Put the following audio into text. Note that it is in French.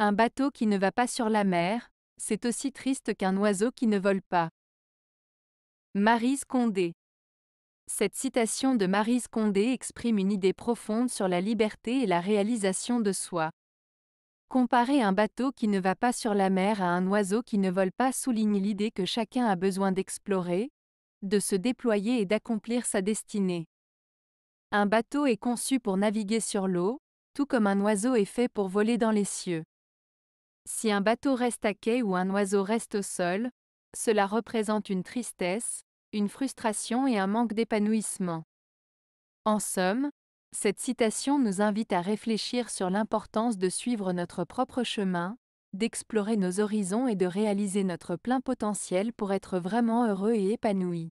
Un bateau qui ne va pas sur la mer, c'est aussi triste qu'un oiseau qui ne vole pas. Marise Condé Cette citation de Marise Condé exprime une idée profonde sur la liberté et la réalisation de soi. Comparer un bateau qui ne va pas sur la mer à un oiseau qui ne vole pas souligne l'idée que chacun a besoin d'explorer, de se déployer et d'accomplir sa destinée. Un bateau est conçu pour naviguer sur l'eau, tout comme un oiseau est fait pour voler dans les cieux. Si un bateau reste à quai ou un oiseau reste au sol, cela représente une tristesse, une frustration et un manque d'épanouissement. En somme, cette citation nous invite à réfléchir sur l'importance de suivre notre propre chemin, d'explorer nos horizons et de réaliser notre plein potentiel pour être vraiment heureux et épanoui.